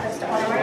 breakfast already.